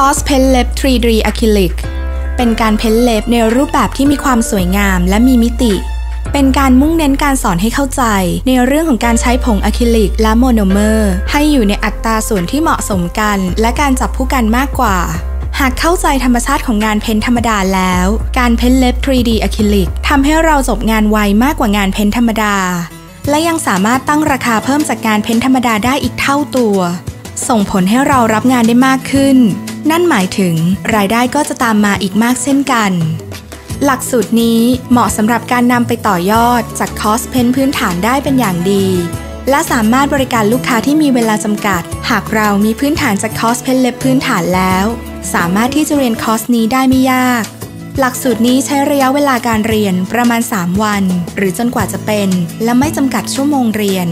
คอร์สเพ้นท์เล็บ 3D อะคริลิก เป็นการเพ้นท์เล็บในรูปแบบที่มีความสวยงามและมีมิติ เป็นการมุ่งเน้นการสอนให้เข้าใจ ในเรื่องของการใช้ผงอะคริลิกและโมโนเมอร์ ให้อยู่ในอัตราส่วนที่เหมาะสมกัน และการจับพู่กันมากกว่า หากเข้าใจธรรมชาติของงานเพ้นท์ธรรมดาแล้ว การเพ้นท์เล็บ 3D อะคริลิกทำให้เราจบงานไวมากกว่างานเพ้นท์ธรรมดา และยังสามารถตั้งราคาเพิ่มจากงานเพ้นท์ธรรมดาได้อีกเท่าตัว ส่งผลให้เรารับงานได้มากขึ้น นั่นหมายถึงรายได้ก็จะตามมาอีกมากเช่นกัน หลักสูตรนี้เหมาะสำหรับการนำไปต่อยอดจากคอสเพ้นพื้นฐานได้เป็นอย่างดี และสามารถบริการลูกค้าที่มีเวลาจำกัด หากเรามีพื้นฐานจากคอสเพ้นเล็บพื้นฐานแล้ว สามารถที่จะเรียนคอสนี้ได้ไม่ยากหลักสูตรนี้ใช้ระยะเวลาการเรียนประมาณ 3 วัน หรือจนกว่าจะเป็น และไม่จำกัดชั่วโมงเรียน